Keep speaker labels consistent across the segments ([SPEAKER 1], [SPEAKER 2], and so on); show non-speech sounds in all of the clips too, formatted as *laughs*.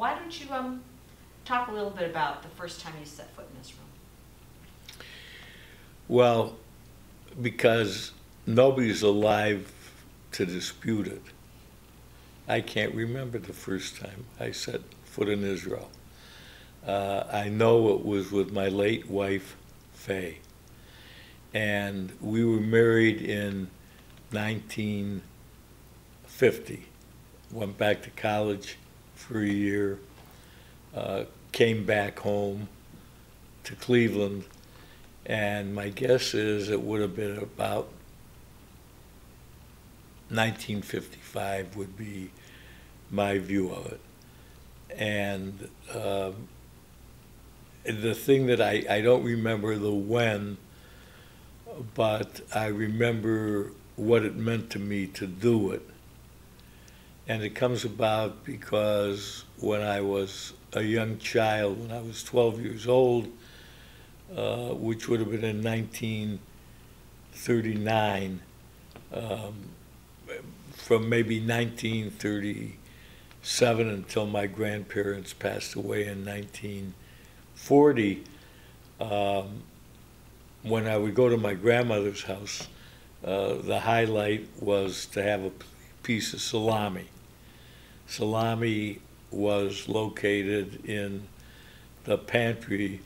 [SPEAKER 1] why don't you, um, talk a little bit about the first time you set foot in this room?
[SPEAKER 2] Well, because nobody's alive to dispute it. I can't remember the first time I set foot in Israel. Uh, I know it was with my late wife, Faye. And we were married in 1950. Went back to college for a year, uh, came back home to Cleveland, and my guess is it would have been about 1955 would be my view of it. And um, the thing that I, I don't remember the when, but I remember what it meant to me to do it. And it comes about because when I was a young child, when I was 12 years old, uh, which would have been in 1939, um, from maybe 1937 until my grandparents passed away in 1940, um, when I would go to my grandmother's house, uh, the highlight was to have a piece of salami. Salami was located in the pantry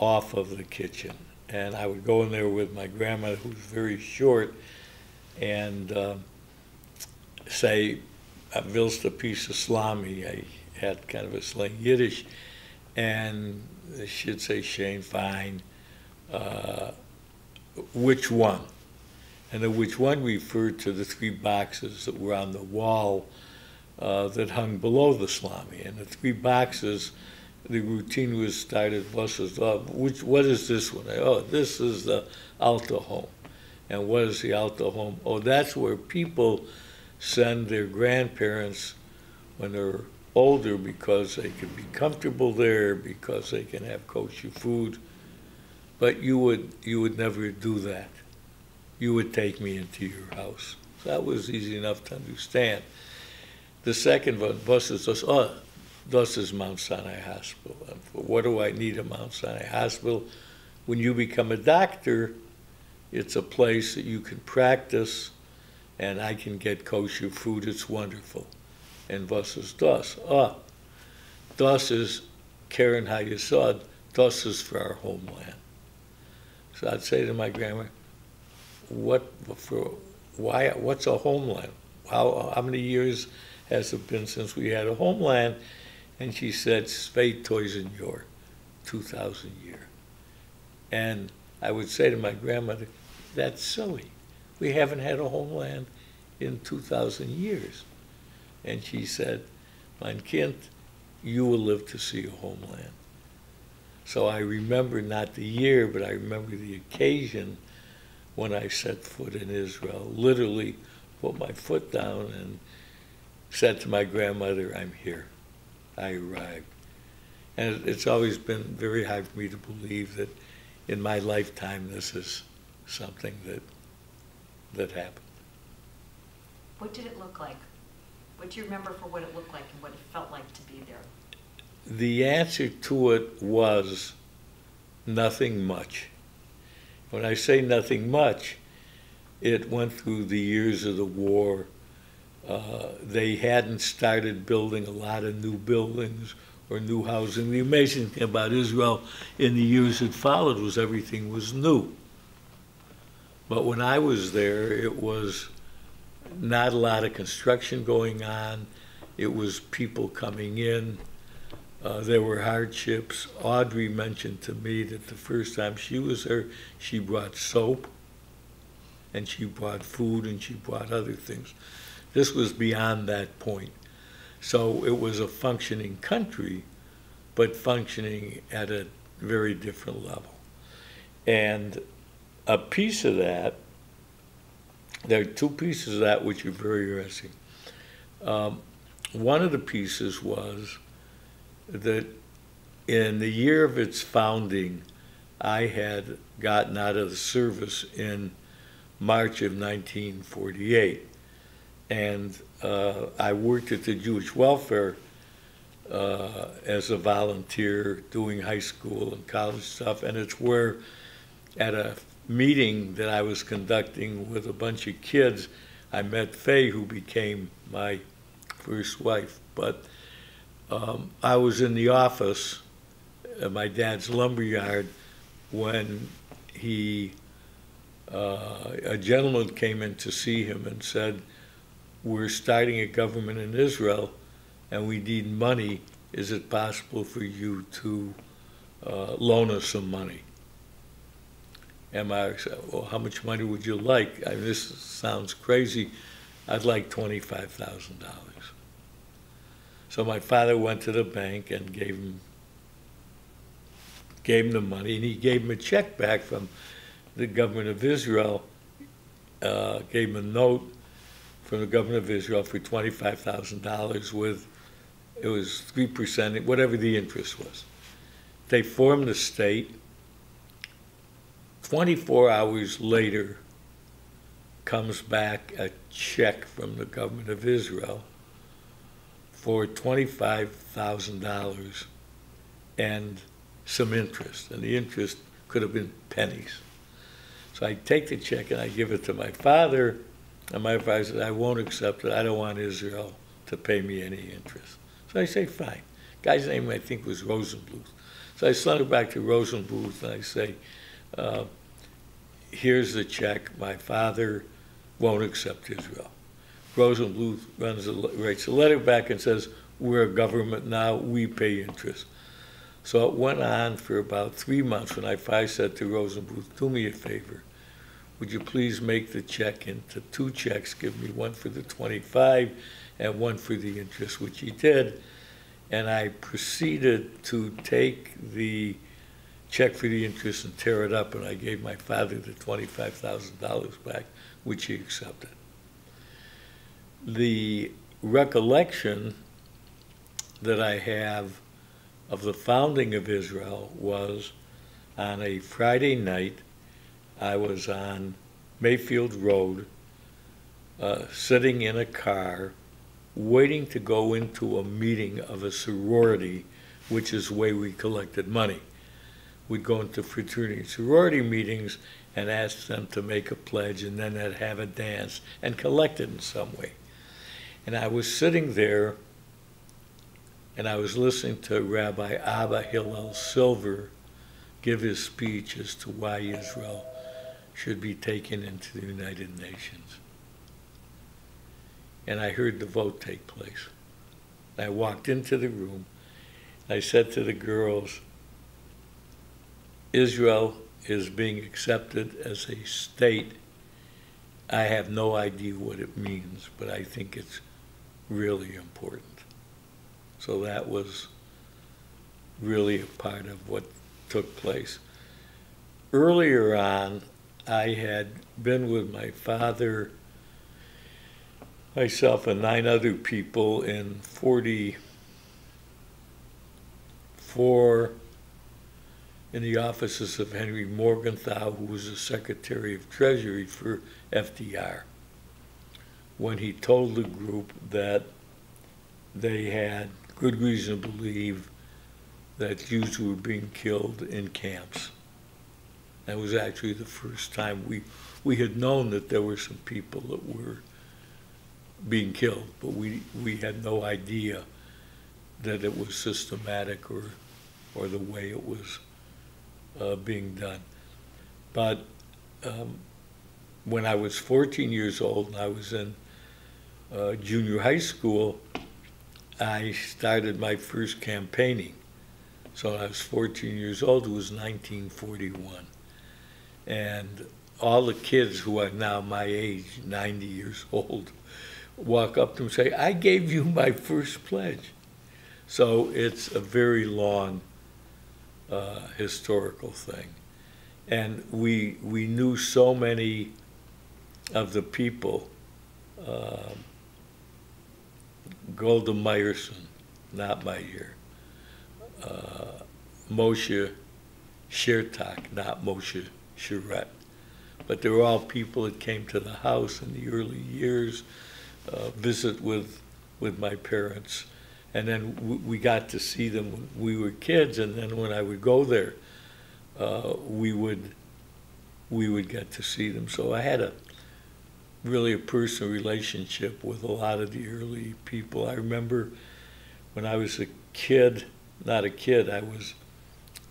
[SPEAKER 2] off of the kitchen. And I would go in there with my grandmother, who was very short, and uh, say, willst a piece of salami? I had kind of a slang Yiddish. And she'd say, Shane, fine. Uh, which one? And the which one referred to the three boxes that were on the wall uh, that hung below the salami. And the three boxes, the routine was started, was, uh, which, what is this one? Oh, this is the Alta home. And what is the Alta home? Oh, that's where people send their grandparents when they're older because they can be comfortable there, because they can have kosher food. But you would, you would never do that. You would take me into your house. That was easy enough to understand. The second one, buses us, oh, this is Mount Sinai Hospital. What do I need a Mount Sinai Hospital? When you become a doctor, it's a place that you can practice and I can get kosher food. It's wonderful. And was is das? Ah, das is Keren Hayesod, das is for our homeland. So I'd say to my grandma, what for, why, what's a homeland? How, how many years has it been since we had a homeland? And she said, Svei Toys in your 2,000 year. And I would say to my grandmother, that's silly. We haven't had a homeland in 2,000 years. And she said, Mein Kind, you will live to see a homeland. So I remember not the year, but I remember the occasion when I set foot in Israel. Literally put my foot down and said to my grandmother, I'm here. I arrived. And it's always been very hard for me to believe that in my lifetime this is something that that happened.
[SPEAKER 1] What did it look like? What do you remember for what it looked like and what it felt like to be there?
[SPEAKER 2] The answer to it was nothing much. When I say nothing much, it went through the years of the war. Uh, they hadn't started building a lot of new buildings or new housing. The amazing thing about Israel in the years that followed was everything was new. But when I was there, it was not a lot of construction going on. It was people coming in. Uh, there were hardships. Audrey mentioned to me that the first time she was there, she brought soap and she brought food and she brought other things. This was beyond that point. So it was a functioning country, but functioning at a very different level. And a piece of that, there are two pieces of that which are very interesting. Um, one of the pieces was that in the year of its founding, I had gotten out of the service in March of 1948. And uh, I worked at the Jewish Welfare uh, as a volunteer doing high school and college stuff. And it's where, at a meeting that I was conducting with a bunch of kids, I met Faye, who became my first wife. But um, I was in the office at my dad's lumberyard when he, uh, a gentleman came in to see him and said, we're starting a government in Israel and we need money. Is it possible for you to uh, loan us some money? And I said, well, how much money would you like? I mean, this sounds crazy. I'd like twenty-five thousand dollars. So my father went to the bank and gave him, gave him the money, and he gave him a check back from the government of Israel, uh, gave him a note from the government of Israel for twenty-five thousand dollars with, it was three percent, whatever the interest was. They formed the state. Twenty-four hours later, comes back a check from the government of Israel for twenty-five thousand dollars and some interest, and the interest could have been pennies. So I take the check and I give it to my father, and my father said, I won't accept it, I don't want Israel to pay me any interest. So I say, fine. Guy's name, I think, was Rosenbluth. So I send it back to Rosenbluth and I say, uh, here's the check, my father won't accept Israel. Rosenbluth runs a, writes a letter back and says, we're a government now, we pay interest. So it went on for about three months when I finally said to Rosenbluth, do me a favor. Would you please make the check into two checks? Give me one for the 25 and one for the interest, which he did. And I proceeded to take the check for the interest and tear it up, and I gave my father the $25,000 back, which he accepted. The recollection that I have of the founding of Israel was on a Friday night. I was on Mayfield Road, uh, sitting in a car, waiting to go into a meeting of a sorority, which is the way we collected money. We'd go into fraternity and sorority meetings and ask them to make a pledge, and then they'd have a dance and collect it in some way. And I was sitting there and I was listening to Rabbi Abba Hillel Silver give his speech as to why Israel should be taken into the United Nations. And I heard the vote take place. I walked into the room. I said to the girls, Israel is being accepted as a state. I have no idea what it means, but I think it's really important. So that was really a part of what took place. Earlier on, I had been with my father, myself, and nine other people in 44 in the offices of Henry Morgenthau, who was the Secretary of Treasury for FDR, when he told the group that they had good reason to believe that Jews were being killed in camps. That was actually the first time we, we had known that there were some people that were being killed, but we, we had no idea that it was systematic or, or the way it was uh, being done. But um, when I was 14 years old and I was in uh, junior high school, I started my first campaigning. So I was 14 years old, it was 1941. And all the kids who are now my age, 90 years *laughs* old, walk up to me and say, I gave you my first pledge. So it's a very long uh, historical thing. And we, we knew so many of the people. Uh, Golda Meyerson, not Meir. Uh, Moshe Shertok, not Moshe Sharett. But they were all people that came to the house in the early years, uh, visit with, with my parents. And then we got to see them when we were kids, and then when I would go there, uh, we would, we would get to see them. So I had a, really a personal relationship with a lot of the early people. I remember when I was a kid, not a kid, I was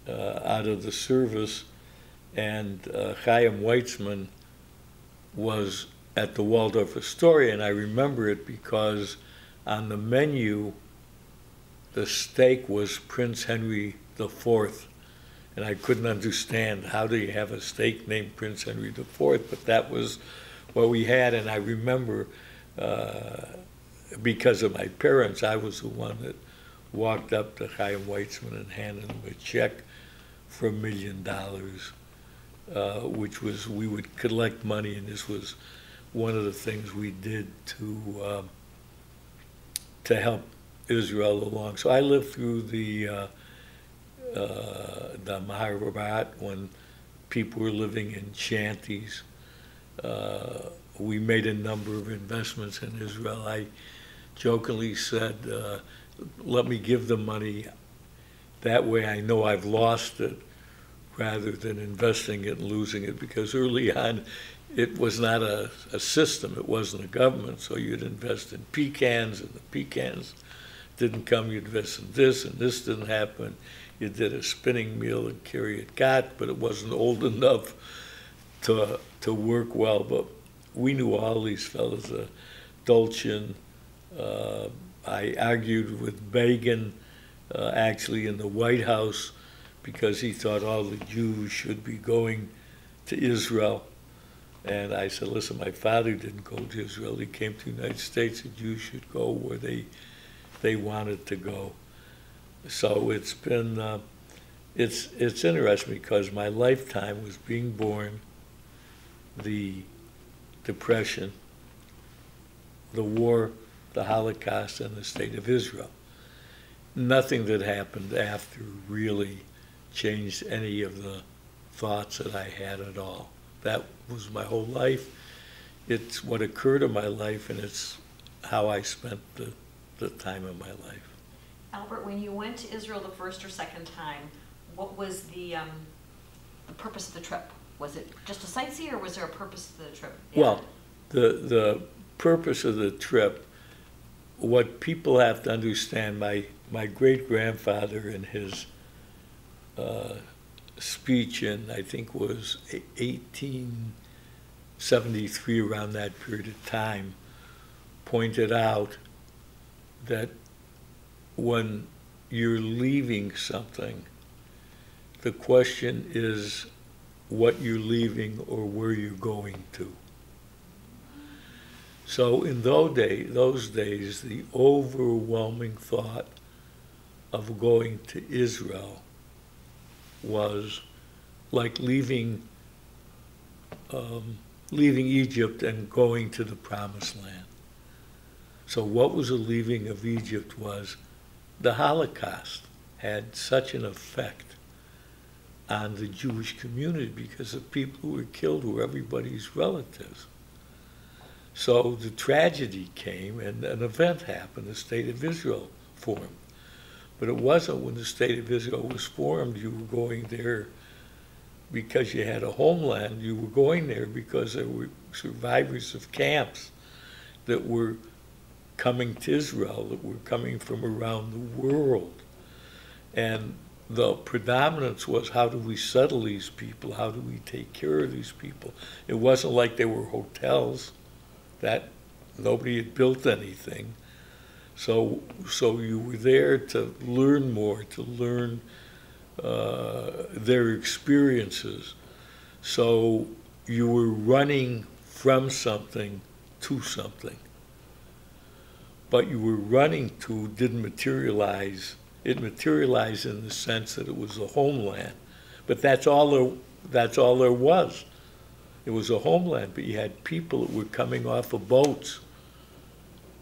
[SPEAKER 2] uh, out of the service, and uh, Chaim Weizmann was at the Waldorf Astoria, and I remember it because on the menu, the steak was Prince Henry IV, and I couldn't understand how do you have a steak named Prince Henry IV, but that was what we had, and I remember uh, because of my parents, I was the one that walked up to Chaim Weizmann and handed him a check for a million dollars, uh, which was, we would collect money, and this was one of the things we did to, um, to help Israel along. So I lived through the, uh, uh, the ma'abarot when people were living in shanties. Uh, we made a number of investments in Israel. I jokingly said, let me give the money. That way I know I've lost it rather than investing it and losing it because early on it was not a, a system, it wasn't a government. So you'd invest in pecans and the pecans didn't come, you'd invest in this and this didn't happen. You did a spinning mill in Kiryat Gat, but it wasn't old enough to, to work well. But we knew all these fellows, uh, Dolchin, uh, I argued with Begin, uh, actually in the White House, because he thought all the Jews should be going to Israel. And I said, listen, my father didn't go to Israel. He came to the United States. The Jews should go where they, they wanted to go. So it's been, uh, it's, it's interesting because my lifetime was being born, the Depression, the war, the Holocaust, and the state of Israel. Nothing that happened after really changed any of the thoughts that I had at all. That was my whole life. It's what occurred in my life, and it's how I spent the, the time of my life.
[SPEAKER 1] Albert, when you went to Israel the first or second time, what was the, um, the purpose of the trip? Was it just a sightsee, or was there a purpose to the trip?
[SPEAKER 2] Well, the, the purpose of the trip, what people have to understand, my, my great-grandfather and his uh, speech in, I think was 1873, around that period of time, pointed out that when you're leaving something, the question is what you're leaving or where you're going to. So in those days, those days, the overwhelming thought of going to Israel was like leaving, um, leaving Egypt and going to the Promised Land. So what was the leaving of Egypt was the Holocaust had such an effect on the Jewish community because the people who were killed were everybody's relatives. So the tragedy came and an event happened, the State of Israel formed. But it wasn't when the State of Israel was formed, you were going there because you had a homeland. You were going there because there were survivors of camps that were coming to Israel, that were coming from around the world. And the predominance was how do we settle these people? How do we take care of these people? It wasn't like there were hotels that nobody had built anything. So, so you were there to learn more, to learn uh, their experiences. So you were running from something to something. But you were running to didn't materialize. It materialized in the sense that it was a homeland. But that's all there, that's all there was. It was a homeland, but you had people that were coming off of boats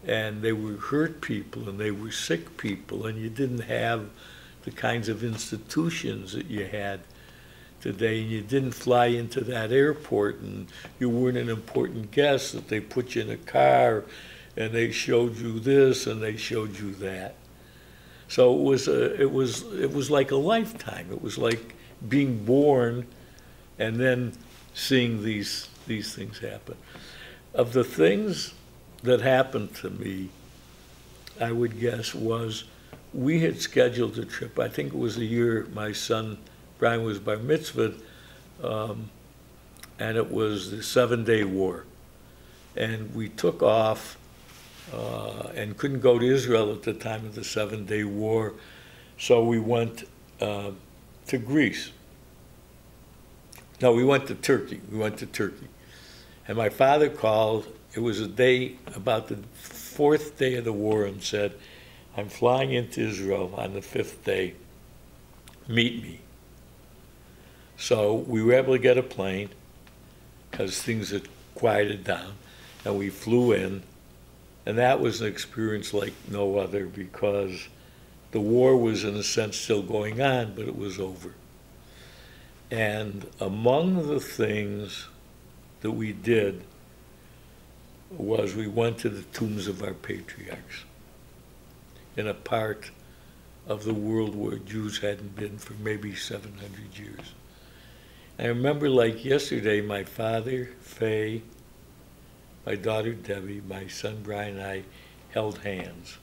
[SPEAKER 2] and they were hurt people and they were sick people and you didn't have the kinds of institutions that you had today and you didn't fly into that airport and you weren't an important guest that they put you in a car and they showed you this and they showed you that So it was, a- it was, it was like a lifetime. It was like being born and then seeing these, these things happen. Of the things that happened to me, I would guess was, we had scheduled a trip, I think it was the year my son Brian was bar mitzvahed, um, and it was the Seven-Day War. And we took off uh, and couldn't go to Israel at the time of the Seven-Day War, so we went uh, to Greece. No, we went to Turkey. We went to Turkey. And my father called, it was a day, about the fourth day of the war, and said, I'm flying into Israel on the fifth day. Meet me. So we were able to get a plane because things had quieted down, and we flew in. And that was an experience like no other because the war was, in a sense, still going on, but it was over. And among the things that we did was we went to the tombs of our patriarchs in a part of the world where Jews hadn't been for maybe 700 years. I remember like yesterday, my father, Faye, my daughter Debbie, my son Brian, and I held hands.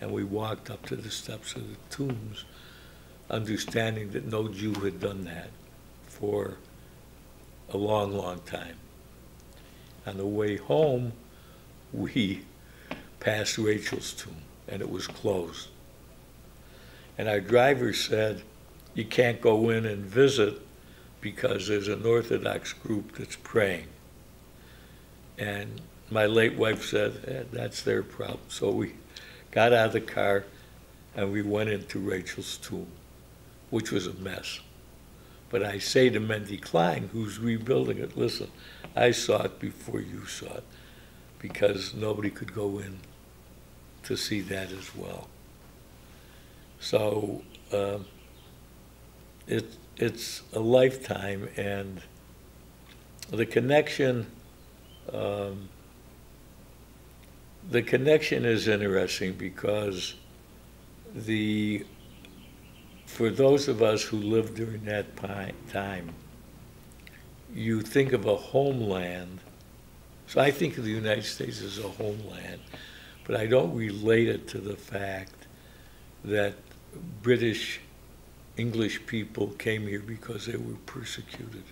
[SPEAKER 2] And we walked up to the steps of the tombs, understanding that no Jew had done that for a long, long time. On the way home, we passed Rachel's tomb, and it was closed. And our driver said, you can't go in and visit because there's an Orthodox group that's praying. And my late wife said, eh, that's their problem. So we got out of the car and we went into Rachel's tomb, which was a mess. But I say to Mendy Klein, who's rebuilding it, listen, I saw it before you saw it because nobody could go in to see that as well. So um, it, it's a lifetime, and the connection, um, the connection is interesting because the, for those of us who lived during that time, you think of a homeland. So I think of the United States as a homeland, but I don't relate it to the fact that British English people came here because they were persecuted.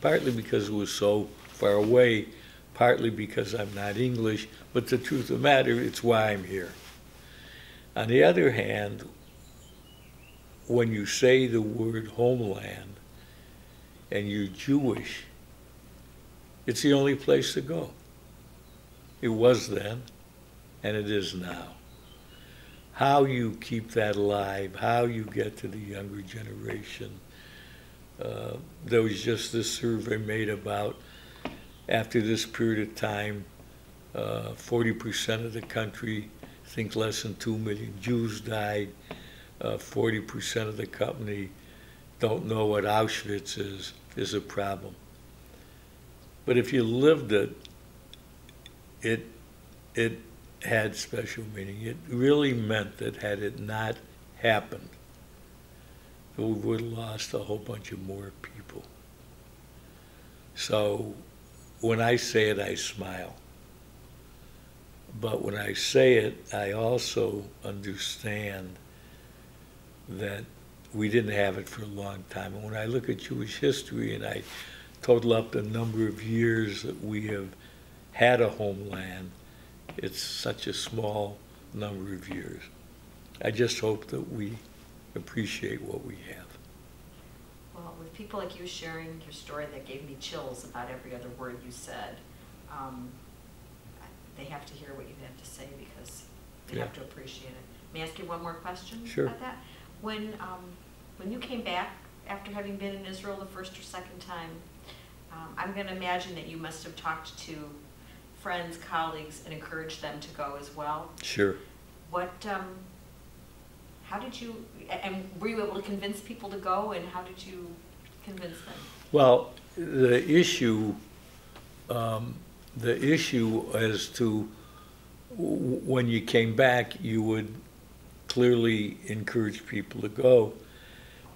[SPEAKER 2] Partly because it was so far away, partly because I'm not English, but the truth of the matter, it's why I'm here. On the other hand, when you say the word homeland and you're Jewish, it's the only place to go. It was then, and it is now how you keep that alive, how you get to the younger generation. Uh, there was just this survey made about after this period of time, uh, 40% of the country I think less than 2 million Jews died. Uh, 40% of the company don't know what Auschwitz is, is a problem. But if you lived it, it, it had special meaning. It really meant that had it not happened, we would have lost a whole bunch of more people. So when I say it, I smile. But when I say it, I also understand that we didn't have it for a long time. And when I look at Jewish history and I total up the number of years that we have had a homeland, it's such a small number of years. I just hope that we appreciate what we have.
[SPEAKER 1] Well, with people like you sharing your story, that gave me chills about every other word you said. Um, They have to hear what you have to say because they have to appreciate it. May I ask you one more question?
[SPEAKER 2] Sure.
[SPEAKER 1] About that? When, um, when you came back after having been in Israel the first or second time, um, I'm gonna imagine that you must have talked to friends, colleagues, and encouraged them to go as well.
[SPEAKER 2] Sure.
[SPEAKER 1] What, um, how did you, and were you able to convince people to go, and how did you convince them?
[SPEAKER 2] Well, the issue, um, the issue as to when you came back, you would clearly encouraged people to go.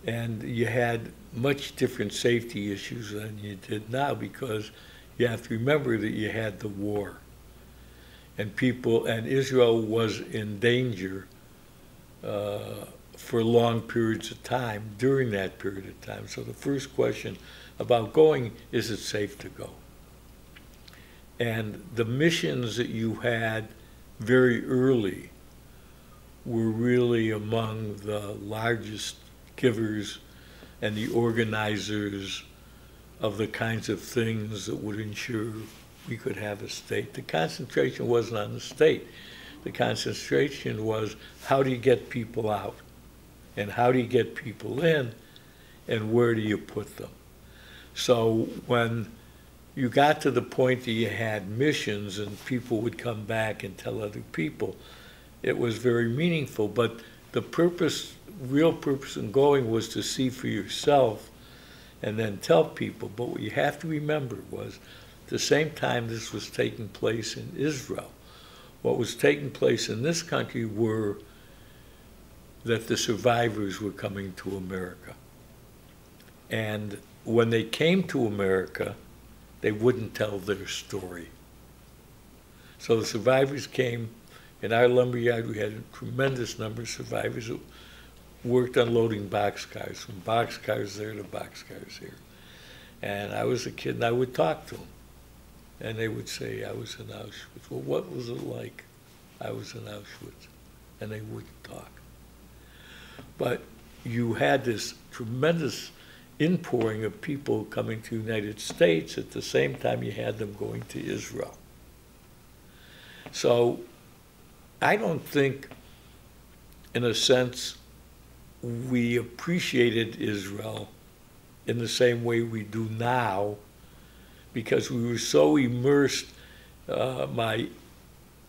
[SPEAKER 2] And you had much different safety issues than you did now because you have to remember that you had the war. And people, and Israel was in danger uh, for long periods of time during that period of time. So the first question about going is it safe to go? And the missions that you had very early were really among the largest givers and the organizers of the kinds of things that would ensure we could have a state. The concentration wasn't on the state. The concentration was how do you get people out? And how do you get people in? And where do you put them? So when you got to the point that you had missions and people would come back and tell other people, it was very meaningful. But the purpose, real purpose in going was to see for yourself and then tell people. But what you have to remember was the same time this was taking place in Israel, what was taking place in this country were that the survivors were coming to America. And when they came to America, they wouldn't tell their story. So the survivors came. In our lumber yard, we had a tremendous number of survivors who worked unloading boxcars, from boxcars there to boxcars here. And I was a kid, and I would talk to them. And they would say, I was in Auschwitz. Well, what was it like? I was in Auschwitz. And they wouldn't talk. But you had this tremendous inpouring of people coming to the United States at the same time you had them going to Israel. So I don't think, in a sense, we appreciated Israel in the same way we do now because we were so immersed. Uh, my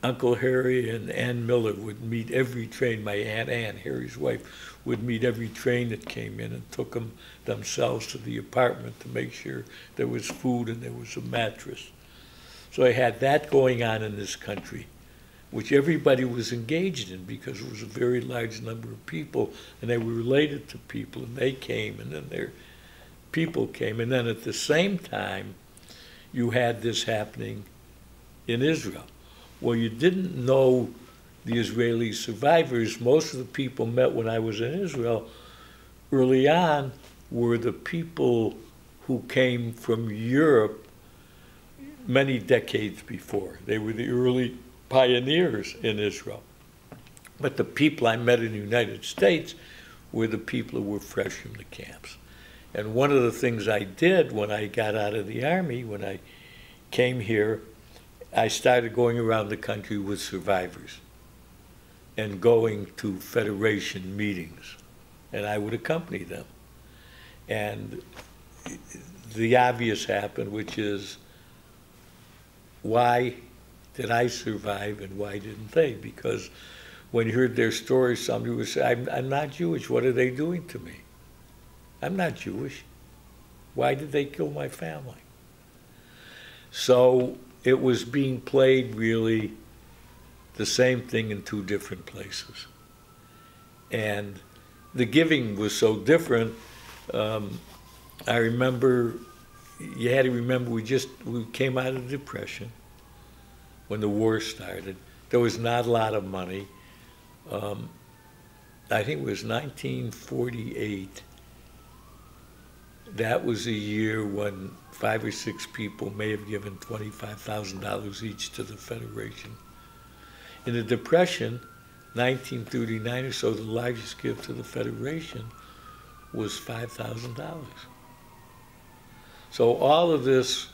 [SPEAKER 2] Uncle Harry and Ann Miller would meet every train. My Aunt Ann, Harry's wife, would meet every train that came in and took them themselves to the apartment to make sure there was food and there was a mattress. So I had that going on in this country, which everybody was engaged in because it was a very large number of people and they were related to people and they came and then their people came. And then at the same time, you had this happening in Israel. Well, you didn't know the Israeli survivors. Most of the people met when I was in Israel early on were the people who came from Europe many decades before. They were the early pioneers in Israel. But the people I met in the United States were the people who were fresh from the camps. And one of the things I did when I got out of the Army, when I came here, I started going around the country with survivors and going to Federation meetings. And I would accompany them. And the obvious happened, which is why did I survive and why didn't they? Because when you heard their stories, somebody would say, I'm, I'm not Jewish. What are they doing to me? I'm not Jewish. Why did they kill my family? So it was being played really the same thing in two different places. And the giving was so different. Um, I remember, you had to remember, we just we came out of the Depression when the war started. There was not a lot of money. Um, I think it was 1948. That was a year when five or six people may have given $25,000 each to the Federation. In the Depression, 1939 or so, the largest gift to the Federation was $5,000. So all of this,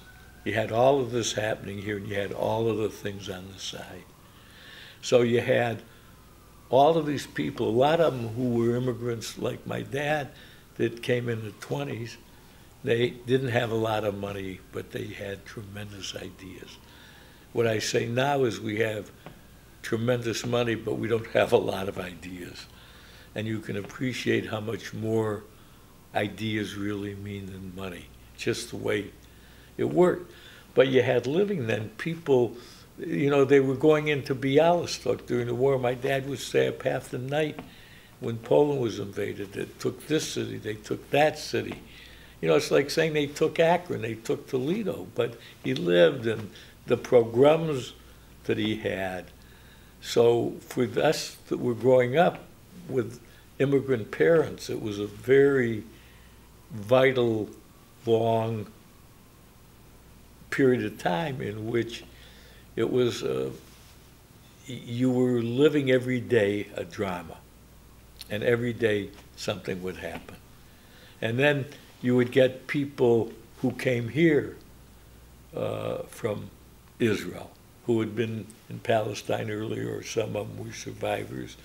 [SPEAKER 2] you had all of this happening here, and you had all of the things on the side. So you had all of these people, a lot of them who were immigrants like my dad that came in the 20s, they didn't have a lot of money, but they had tremendous ideas. What I say now is we have tremendous money, but we don't have a lot of ideas. And you can appreciate how much more ideas really mean than money, just the way it worked. But you had living then people you know, they were going into Bialystok during the war. My dad would stay up half the night when Poland was invaded. They took this city, they took that city. You know, it's like saying they took Akron, they took Toledo, but he lived and the programs that he had. So for us that were growing up with immigrant parents, it was a very vital, long period of time in which it was, uh, you were living every day a drama. And every day something would happen. And then you would get people who came here uh, from Israel, who had been in Palestine earlier, or some of them were survivors.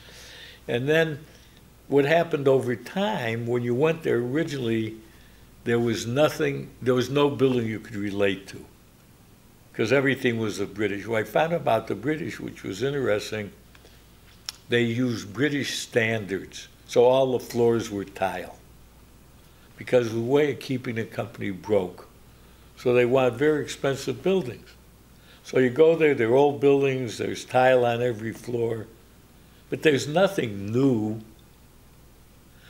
[SPEAKER 2] And then what happened over time, when you went there originally, there was nothing, there was no building you could relate to. Because everything was the British. What I found about the British, which was interesting, they used British standards. So all the floors were tile. Because the way of keeping the company broke. So they wanted very expensive buildings. So you go there, they're old buildings, there's tile on every floor, but there's nothing new.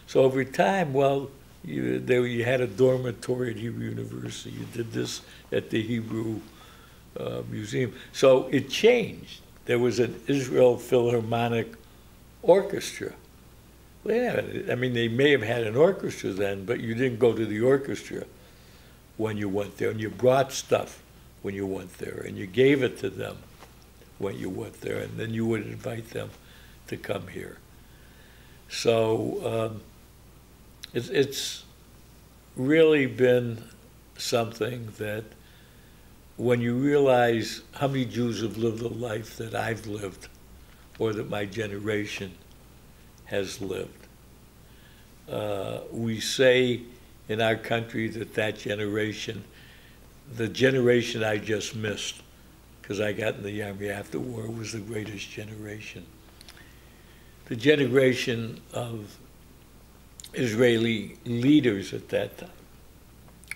[SPEAKER 2] So over time, well, you, there, you had a dormitory at Hebrew University, you did this at the Hebrew uh, Museum. So it changed. There was an Israel Philharmonic Orchestra. Yeah, I mean, they may have had an orchestra then, but you didn't go to the orchestra when you went there, and you brought stuff when you went there, and you gave it to them when you went there, and then you would invite them to come here. So um, it's, it's really been something that when you realize how many Jews have lived the life that I've lived, or that my generation has lived. Uh, we say in our country that that generation, the generation I just missed, because I got in the army after war, was the greatest generation. The generation of Israeli leaders at that time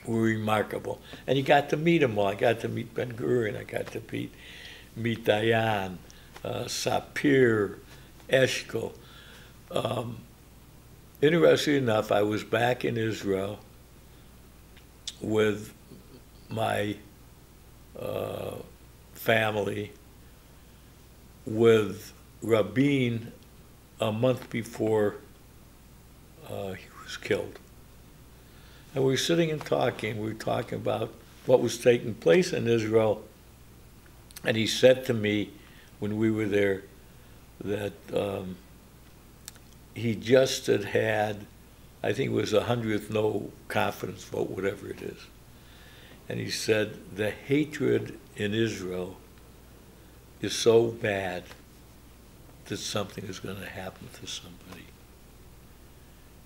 [SPEAKER 2] were remarkable. And you got to meet them all. I got to meet Ben Gurion, I got to meet, meet uh, Sapir, Eshkol. Um, interesting enough, I was back in Israel with my uh, family, with Rabin a month before uh, he was killed. And we were sitting and talking. We were talking about what was taking place in Israel. And he said to me when we were there that um, he just had had, I think it was a hundredth no confidence vote, whatever it is. And he said, the hatred in Israel is so bad that something is going to happen to somebody.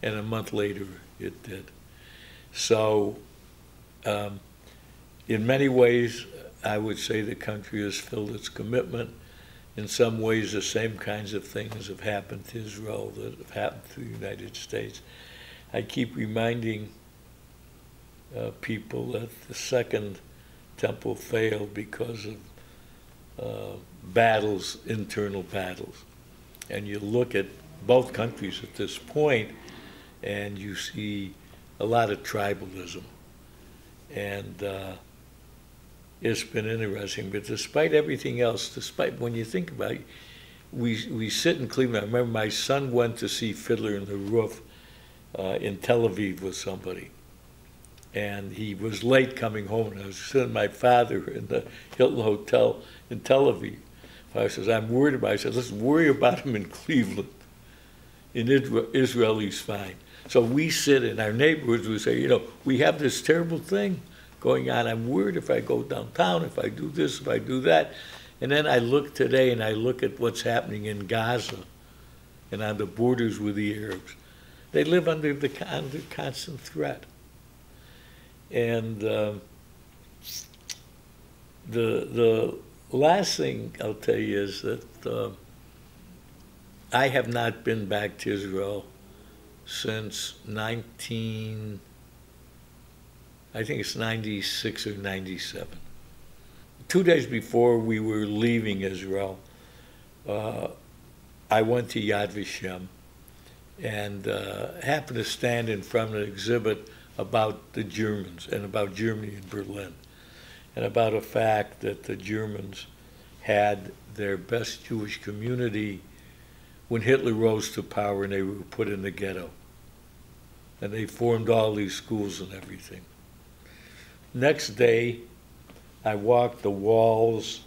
[SPEAKER 2] And a month later, it did. So, um, in many ways, I would say the country has filled its commitment. In some ways, the same kinds of things have happened to Israel that have happened to the United States. I keep reminding uh, people that the second temple failed because of uh, battles, internal battles. And you look at both countries at this point, and you see a lot of tribalism. And uh, it's been interesting. But despite everything else, despite when you think about it, we, we sit in Cleveland. I remember my son went to see Fiddler in the Roof uh, in Tel Aviv with somebody. And he was late coming home, and I was sitting with my father in the Hilton Hotel in Tel Aviv. Father says, I'm worried about it. I said, listen, worry about him in Cleveland. In Israel, he's fine. So we sit in our neighborhoods, we say, you know, we have this terrible thing going on. I'm worried if I go downtown, if I do this, if I do that. And then I look today and I look at what's happening in Gaza and on the borders with the Arabs. They live under the under constant threat. And uh, the the last thing I'll tell you is that uh, I have not been back to Israel since 19, I think it's 96 or 97. two days before we were leaving Israel, uh, I went to Yad Vashem and uh, happened to stand in front of an exhibit about the Germans and about Germany and Berlin, and about a fact that the Germans had their best Jewish community when Hitler rose to power and they were put in the ghetto. And they formed all these schools and everything. Next day, I walked the walls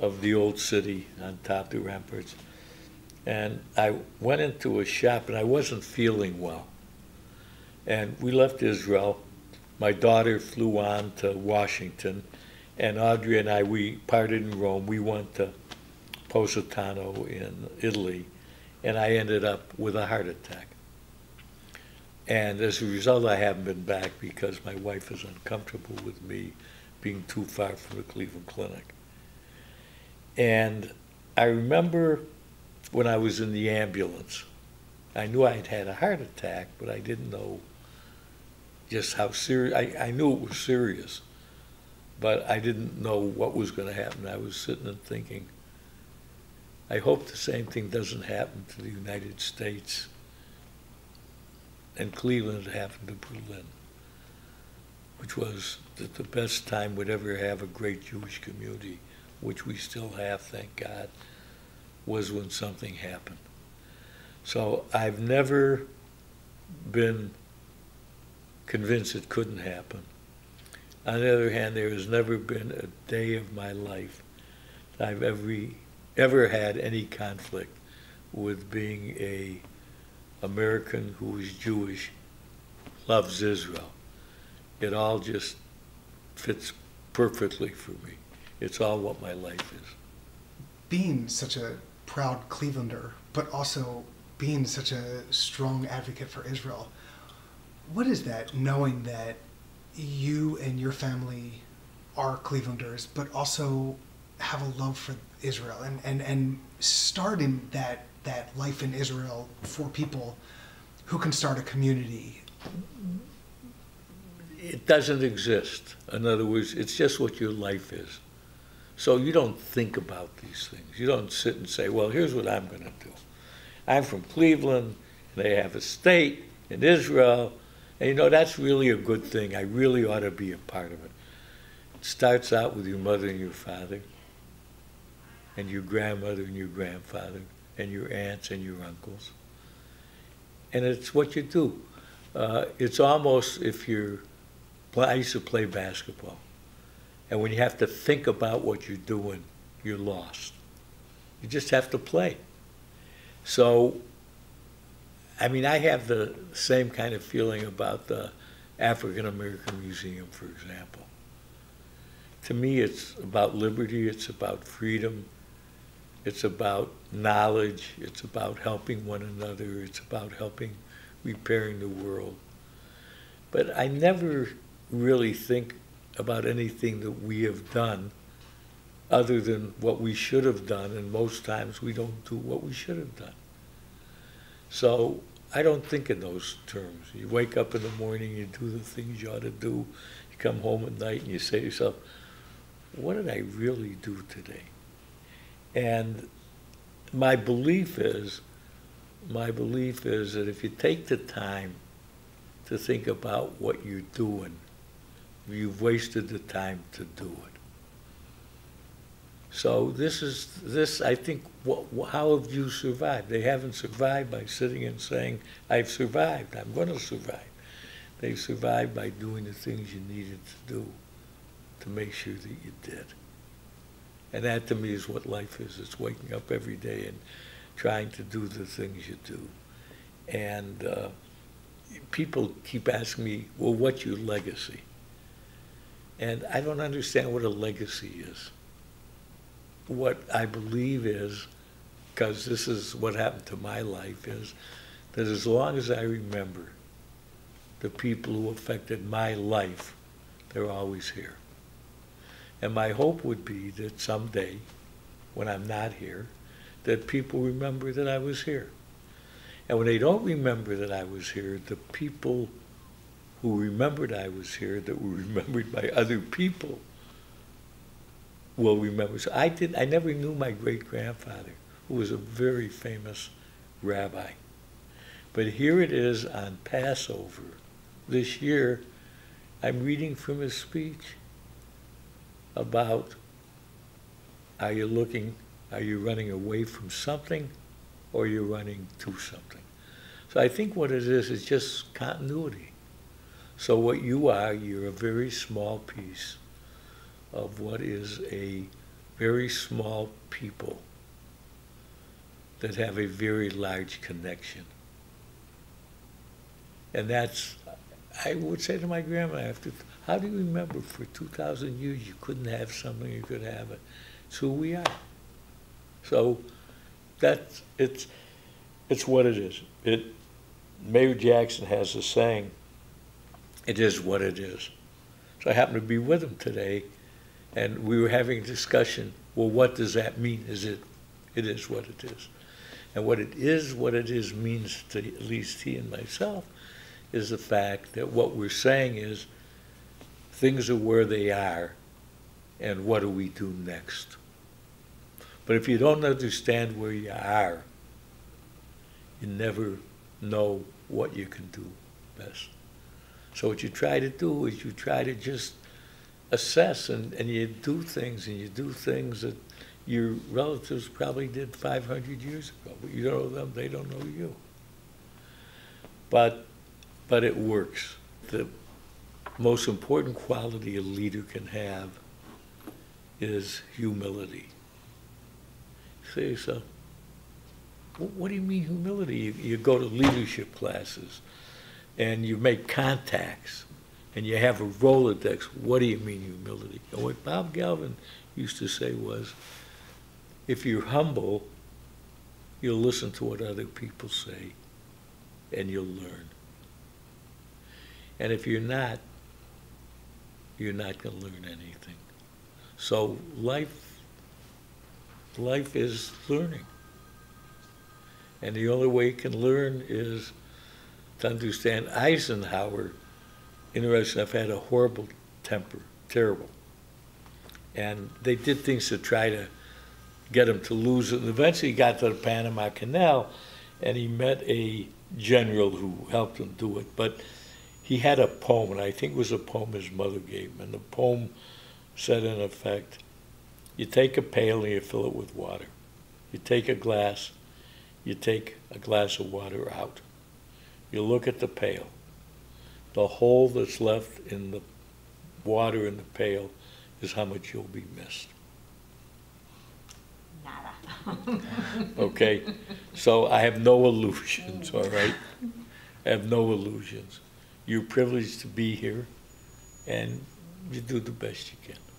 [SPEAKER 2] of the old city on top of the ramparts. And I went into a shop and I wasn't feeling well. And we left Israel. My daughter flew on to Washington. And Audrey and I, we parted in Rome. We went to Positano in Italy. And I ended up with a heart attack. And as a result, I haven't been back because my wife is uncomfortable with me being too far from the Cleveland Clinic. And I remember when I was in the ambulance, I knew I'd had a heart attack, but I didn't know just how serious, I, I knew it was serious, but I didn't know what was going to happen. I was sitting and thinking, I hope the same thing doesn't happen to the United States and Cleveland happened to Berlin, which was that the best time we'd ever have a great Jewish community, which we still have, thank God, was when something happened. So I've never been convinced it couldn't happen. On the other hand, there has never been a day of my life that I've ever, ever had any conflict with being a American who is Jewish, loves Israel. It all just fits perfectly for me. It's all what my life is.
[SPEAKER 3] Being such a proud Clevelander, but also being such a strong advocate for Israel, what is that knowing that you and your family are Clevelanders, but also have a love for Israel and, and, and starting that that life in Israel for people who can start a community?
[SPEAKER 2] It doesn't exist. In other words, it's just what your life is. So you don't think about these things. You don't sit and say, well, here's what I'm going to do. I'm from Cleveland, and they have a state in Israel, and you know, that's really a good thing. I really ought to be a part of it. It starts out with your mother and your father, and your grandmother and your grandfather, and your aunts and your uncles. And it's what you do. Uh, it's almost if you're, I used to play basketball. And when you have to think about what you're doing, you're lost. You just have to play. So, I mean, I have the same kind of feeling about the African American Museum, for example. To me, it's about liberty, it's about freedom, it's about knowledge. It's about helping one another. It's about helping repairing the world. But I never really think about anything that we have done other than what we should have done, and most times we don't do what we should have done. So I don't think in those terms. You wake up in the morning, you do the things you ought to do, you come home at night and you say to yourself, what did I really do today? And my belief is, my belief is that if you take the time to think about what you're doing, you've wasted the time to do it. So this is this. I think. What, how have you survived? They haven't survived by sitting and saying, "I've survived. I'm going to survive." They survived by doing the things you needed to do to make sure that you did. And that to me is what life is. It's waking up every day and trying to do the things you do. And uh, people keep asking me, well, what's your legacy? And I don't understand what a legacy is. What I believe is, because this is what happened to my life, is that as long as I remember the people who affected my life, they're always here. And my hope would be that someday, when I'm not here, that people remember that I was here. And when they don't remember that I was here, the people who remembered I was here, that were *laughs* remembered by other people, will remember. So I did, I never knew my great-grandfather, who was a very famous rabbi. But here it is on Passover. This year, I'm reading from his speech about, are you looking, are you running away from something, or you're running to something? So I think what it is, is just continuity. So what you are, you're a very small piece of what is a very small people that have a very large connection. And that's, I would say to my grandma after, how do you remember for 2,000 years you couldn't have something, you could have it? It's who we are. So that's, it's, it's what it is. It, Mayor Jackson has a saying, it is what it is. So I happened to be with him today, and we were having a discussion, well, what does that mean? Is it, it is what it is. And what it is, what it is means to at least he and myself, is the fact that what we're saying is, things are where they are, and what do we do next? But if you don't understand where you are, you never know what you can do best. So what you try to do is you try to just assess and, and you do things and you do things that your relatives probably did 500 years ago, but you don't know them, they don't know you. But, but it works. The most important quality a leader can have is humility. See, so, wh- what do you mean humility? You, you go to leadership classes and you make contacts and you have a Rolodex. What do you mean humility? And what Bob Galvin used to say was, if you're humble, you'll listen to what other people say and you'll learn. And if you're not, you're not going to learn anything. So life, life is learning. And the only way you can learn is to understand Eisenhower, interesting enough, had a horrible temper, terrible. And they did things to try to get him to lose it. And eventually he got to the Panama Canal and he met a general who helped him do it. But he had a poem, and I think it was a poem his mother gave him. And the poem said, in effect, you take a pail and you fill it with water. You take a glass, you take a glass of water out. You look at the pail. The hole that's left in the water in the pail is how much you'll be missed.
[SPEAKER 1] Nada. *laughs*
[SPEAKER 2] Okay? So I have no illusions, all right? I have no illusions. You're privileged to be here, and you do the best you can.